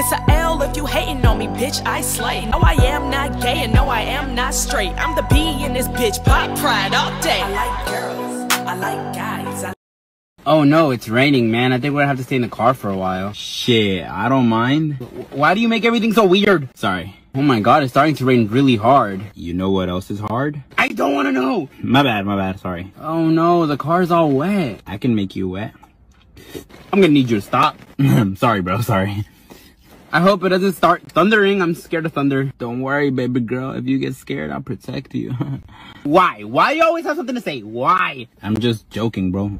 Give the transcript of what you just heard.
It's a L if you hating on me, bitch. I slay. No, I am not gay, and no, I am not straight. I'm the B in this bitch. Pop pride all day. I like girls. I like guys. I Oh no, it's raining, man. I think we're gonna have to stay in the car for a while. Shit, I don't mind. Why do you make everything so weird? Sorry. Oh my god, it's starting to rain really hard. You know what else is hard? I don't wanna know! My bad, my bad, sorry. Oh no, the car's all wet. I can make you wet. I'm gonna need you to stop. sorry, bro, sorry. I hope it doesn't start thundering. I'm scared of thunder. Don't worry, baby girl. If you get scared, I'll protect you. Why? Why you always have something to say? Why? I'm just joking, bro.